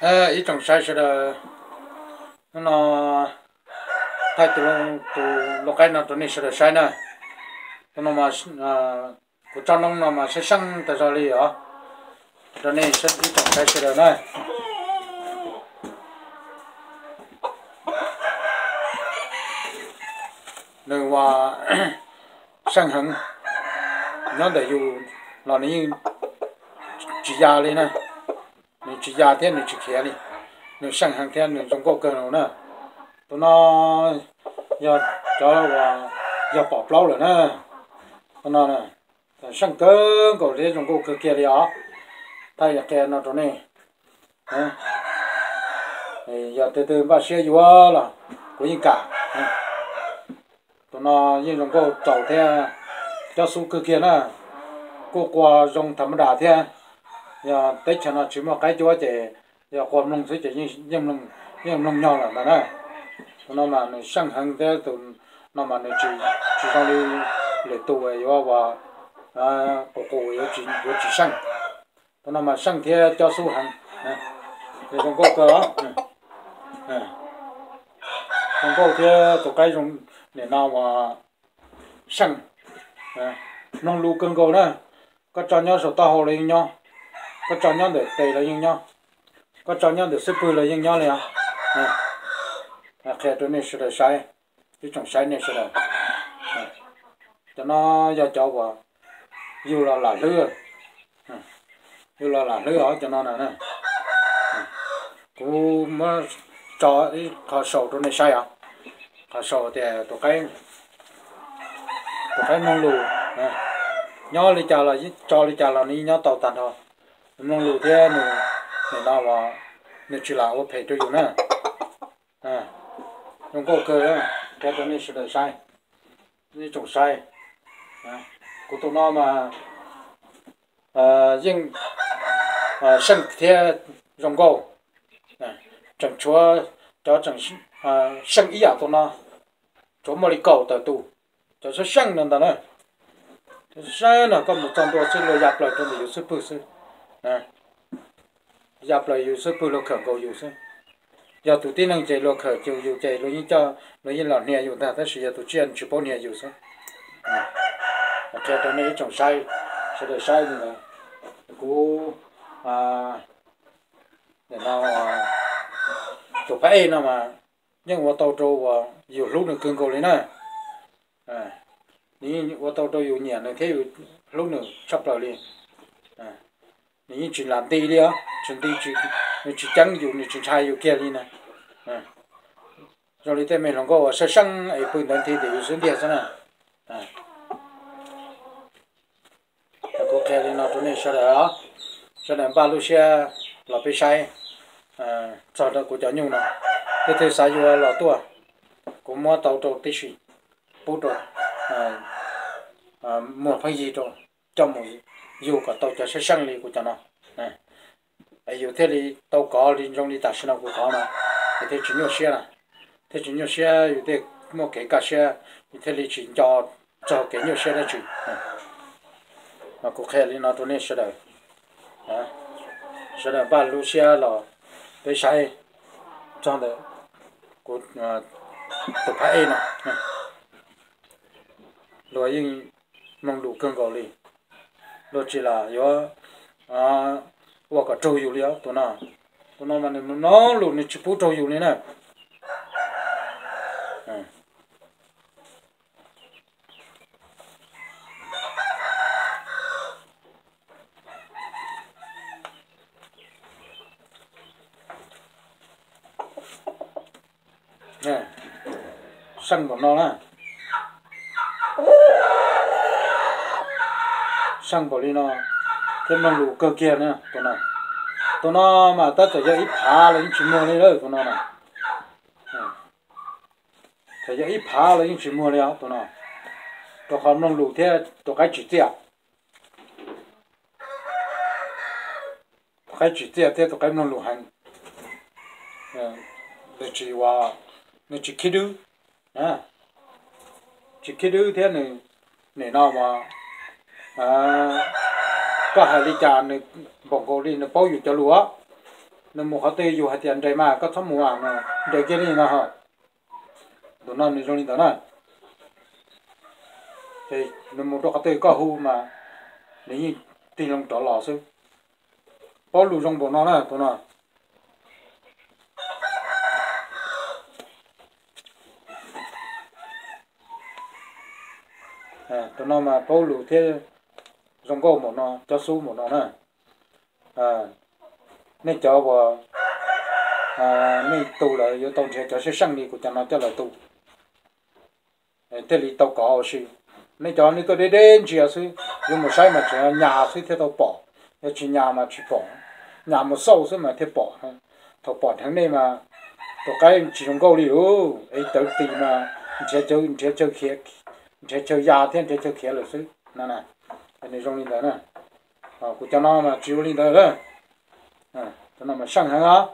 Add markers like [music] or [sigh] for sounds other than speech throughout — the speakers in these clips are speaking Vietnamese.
ờ ý trong sai sẽ nó thay từ lúc từ lúc cái nó tôi nên sẽ sai nè. Nó mà à, của trong lúc nó mà sẽ sang từ giờ đi à? cho nên sẽ ý trong sai sẽ nè nên là, sang [coughs] hẳn. Nó để dù là những chỉ ra lên này nó chỉ già thế nó chỉ khía đi nó sang hằng thế nó trong có cơ nào nữa tụi nó giờ cho là giờ bỏ lâu rồi nè tụi nó nè sang cơ có thế trong có cơ kia đi á thay là kia nó chỗ này giờ từ từ ba xe vô là có những cả tụi nó như lòng cô chậu thế cho số cơ kia nè cô qua dùng thầm đà thế giờ tết cho nó chỉ một cái chỗ chỉ giờ quan nông sẽ chỉ như như nông như nông nhau là mà nè nó mà nó sang hàng thế tụi nó mà nó chỉ chỉ sang đi để tu về và và à cô cô yếu chỉ yếu chỉ sang nó mà sang thế cho số hàng để không có cơ nè trong cô thế, tụi cái dùng để nào mà sang nông lu cân cầu nữa có cho nhau sổ to hồ lên nhau có cho nhau để tề là như nhau. Có cho nhau để xếp là như nhau này à. À khi tôi này sẽ là sai. Cái trong sai này sẽ là cho nó cho cháu vào dù là là lứa. À. Dù là là lứa ở cho nó này nè. À. Cú mà cho cái khó sầu tôi này sai à? Khó sầu thì tôi cái tôi cái nông lù à. nhau đi chào là cho đi chào là đi nhau tàu tàn thôi nông lù thế nè nè nào mà nè chỉ là ô phải cho dùng nè à nông có cơ á cái đó này là sai. Này trồng sai. À của tụi nó mà à riêng à sinh thế rong gấu à trồng chúa cho trồng à sinh ý à tụi nó. Chỗ mà đi cầu tờ tụ cho số sinh nữa. Đó nè sai là có một trăm đô xin lời dạp lại cho mình sức bự sư à. Dạp lại yêu sức bự lô khẩn cầu yêu sức. Giờ tụi tin năng chạy lô khẩn chiều yêu chạy lô như cho lô như là nhà yêu ta thế sự giờ tụi chuyện chụp bao nhà yêu sức. À. Chơi đó này trồng sai, sẽ được sai nữa cú à để nào à, chụp phải nào mà. Nhưng mà tàu trâu và nhiều lúc nữa cưng cầu lên này à. Ní ô tô tôi yêu nhẹ này nên chỉ làm đi đi á chỉ chỉ chỉ chẳng yêu chỉ sai yêu kia đi nè ờ. rồi đi tới mình lòng có sẽ sang ấy bên đến thì để yêu sinh địa sana à có kia đi nó tụi này sao đó ờ, cho nên bao lúc xe là bị sai à cho đó của cháu nhiều nè. Thế thì sai yêu là tua? Cũng mua tàu tàu tí xí, bút rồi. À mua phải gì rồi? Trong một yêu cả tàu cho sẽ sang đi của cho nó này ấy dù thế thì tàu có liên trong đi taxi nào của có mà thế chỉ nhiều xe là thế chỉ nhiều xe yêu thế một cái cả xe yêu thế thì chỉ cho cho cái nhiều xe là chỉ mà cũng khé đi nó tụi này sẽ được à sẽ được ba lô xe là để sai trong đấy của tụi phải nó rồi nhưng mong đủ cơn gạo liền lo chỉ là, yo à và cả trâu yêu liao, tụi nó. Tụi nó mà nó lù này chụp trâu yêu này nè. Nè, ừ. săn của nó là sang bỏ đi nó thêm nó lũ cơ kia nữa tụi nó tụi nó mà tất cả giờ ít phá là những chuyện mua này đấy tụi nó này. Thời giờ ít phá là những chuyện mua này tụi nó tụi họ nông lũ thế tụi cái chỉ tiếc cái chỉ tiếc thế tụi cái nông lũ hành. Ờ. Để chỉ ว่า nó chỉ kia đu à chỉ kia đu thế này này nào mà à có hai lý trà này bọc đi nó bao nhiêu cho lúa. Nó mua họ tê dù hạt tiền trái mà, có thấm mùa mà. Để kia đi nào hả? Đồ nó này rồi đi đó nè thì nó mua đồ họ tê có hu mà. Nếu như tiền lòng trả lò sư bao lù trong bộ nó nè, tụi nó. À tụi nó mà bao lù thế rong go một nó cho su một nó nè. À nên cho vào à, à nên tu là yêu tông thế cho sẽ sang đi của cha nó cho là tu thế thì tao có gì nên cho nên tôi đi đến chỉ là sự dùng một sai mà chỉ là nhà sự thế tao bỏ. Chỉ nhà mà chỉ bỏ. Nhà một sâu sự mà thế bỏ. Tao bỏ thằng này mà. Tao cái chỉ dùng câu liu ừ, ấy tao tìm mà. Chế chơi chế chơi khía chế chơi già thế chế chơi khía là sự nè nè anh này trong linh đó nè. À cô cho nó mà chịu linh đó đó. Ờ, à cho nó mà sang hàng á.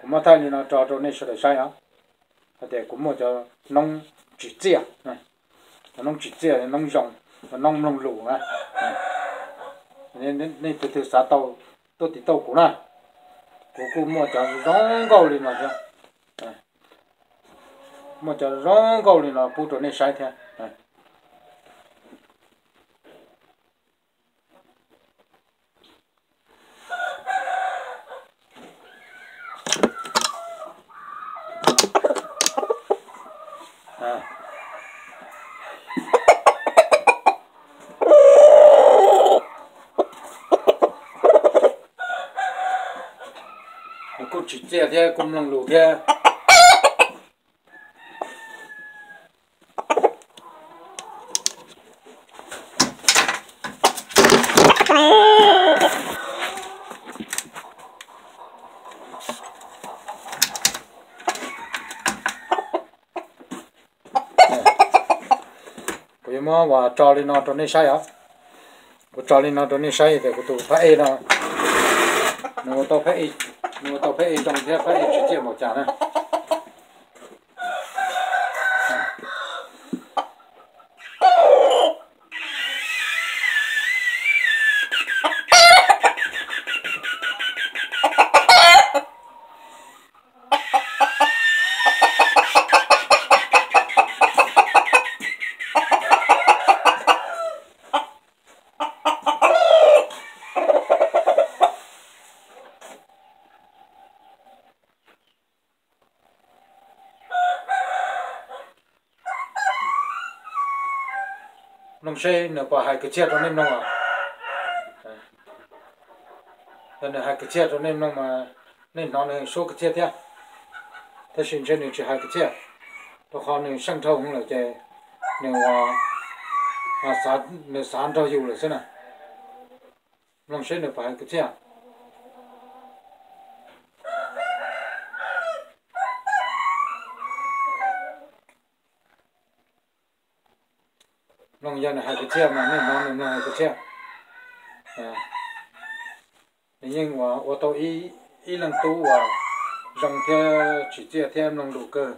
Cũng mà thay nó cho cho nên sẽ là sai á. Để cũng mà cho nông chỉ chia này ờ, nông chỉ chia nông rồng nông nông lù này ờ, nên nên nên từ từ xã tàu tôi thì tàu cũng nè cô cô một cho rong gạo lên mà chứ. Một cho rong gạo lên là bù cho nên sai thế chỉ chia thế cùng lòng lù thế. Bây giờ mà cho lên nó cho nên sai á cho lên nó cho nên sai thì cũng phải nó. Nó tao phải nếu tao phải trong thế phải chỉ chia một chả này nông xe nó quả hai cái chết nó nên nông à? Nên hai cái chết nó nên nông mà nên nó nên số cái chết thế. Thế xin cho nên chỉ hai cái chết, tôi khó nên sang thâu không là chơi nên hòa à sáng nên sáng thâu dù là thế nào nông xe nó quả hai cái chết. Mong dân là hai cái chia mà, nên mong là hai cái chia à dạ. nhưng mà ô tô y y lần tu và dòng theo chỉ chia thêm lần đủ cơ.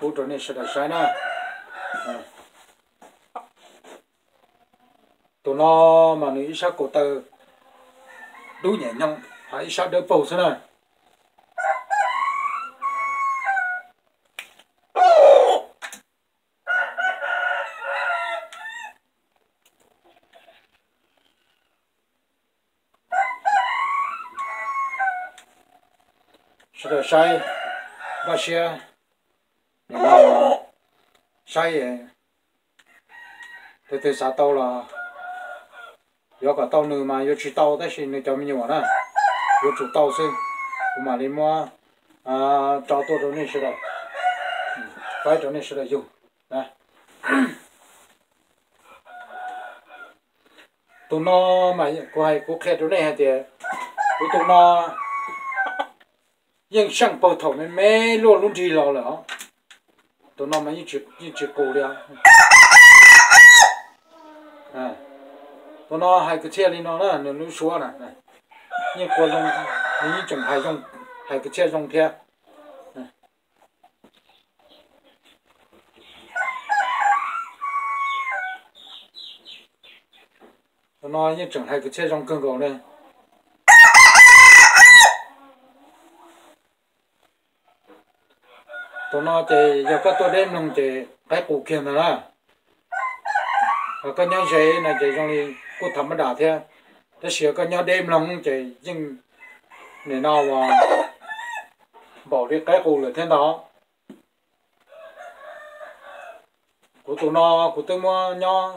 Bố trở nên sẽ là sai na dạ. tụi nó mà nữ sát cổ tờ đủ nhẹ nhàng phải sát đỡ bầu thế này cho tôi sai bác sĩ sai tôi tôi xả tàu là do cả tàu nữa mà, do chỉ tàu đó xin cho mình nhiều nè do chủ tàu xin. Mà đi mua à cho tôi rồi nên sẽ là phải cho nên sẽ là dùng. Nè. Tụi nó mà, cô hay, cô khe chỗ này thì, tụi nó nhưng sang bao thầu này mẹ luôn luôn đi lo 了 tụi nó mà như chuyện như chuyện cổ đi à? à? Tụi nó hai cái xe đi nó là nó nó xóa nè à. nhưng qua dùng như chuẩn hai dùng hai cái xe dùng theo à. nó như chẳng hai cái xe dùng cơn gạo này. Tụi nó chỉ giờ các tôi đem lòng chỉ cái cụ rồi nữa là các nhau gì này chỉ trong đi cô thầm đà thế. Thế sửa các nhau đêm lòng chỉ nhưng để nào mà bỏ đi cái cụ là thế đó. Của tụi nó của tôi mua nho,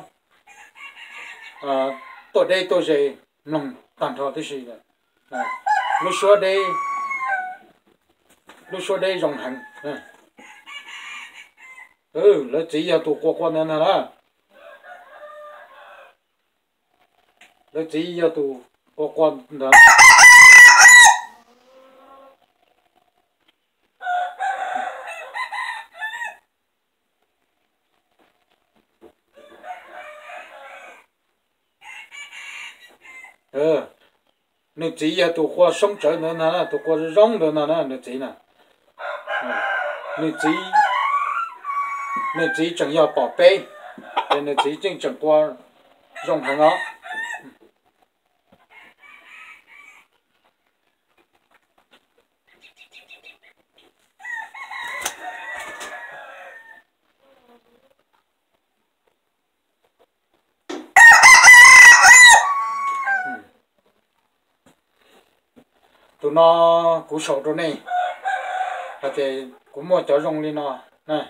à tôi đây tôi gì lòng tàn thọ thế gì này lúc xưa đây lúc xưa đây rồng hành ừ là chỉ là tụ qua qua nên là là chỉ là tụ qua qua đó ừ nó chỉ là tụ qua sống trở nên là tụ qua rong nữa nè nó chỉ nè nó chỉ nên chỉ chẳng yêu bảo bê. Nên chỉ chính chẳng qua dùng hàng đó tụi nó cú sổ rồi này, và thì cũng mua cho rong đi nó. Này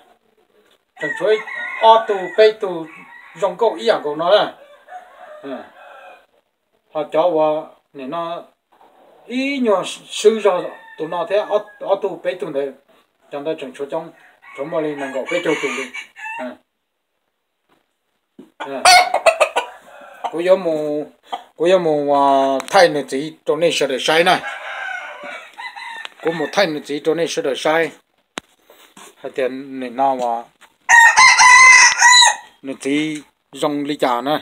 thằng chuối o tù bê tù rong cậu ý à của nó là ờ, họ cho vào nè nó ý nhỏ sư cho tụi nó thế, o o tù bê tù này trong đó chẳng chuối trong trong mà lên năng cầu bê tù tù đi. Ờ. Ờ. Cô yêu mù, cô yêu mù thay nữa chỉ trong này sẽ được sai này. Cô mù thay nữa chỉ trong này sẽ được sai. Hay tiền này nào mà nó chỉ dòng lý trả này